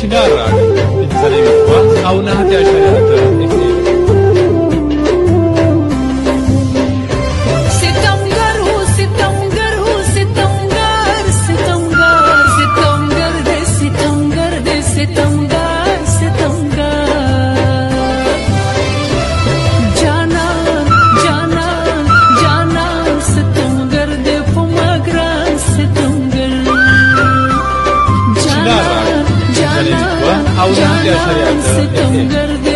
Çinar Radyo. Dinlemek var. Avna Hatice Yalan setemlerden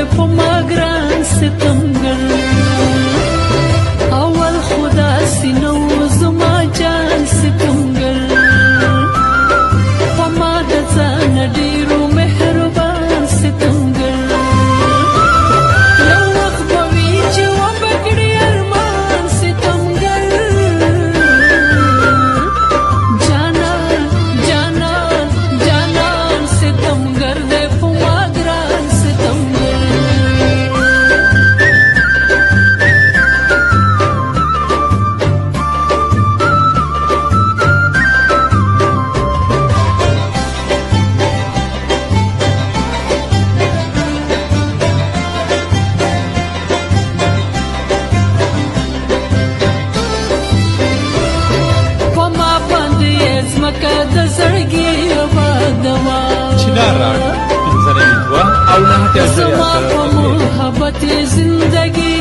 Aşka muhabbet zindagi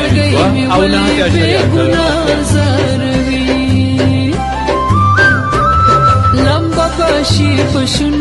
زړګي مې ولې بې ګناه زاروي لمبه کشي پښون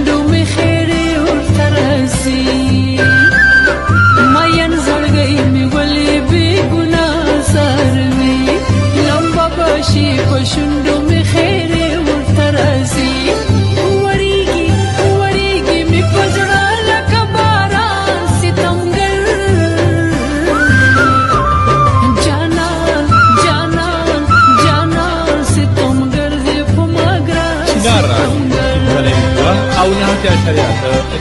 掉下两颗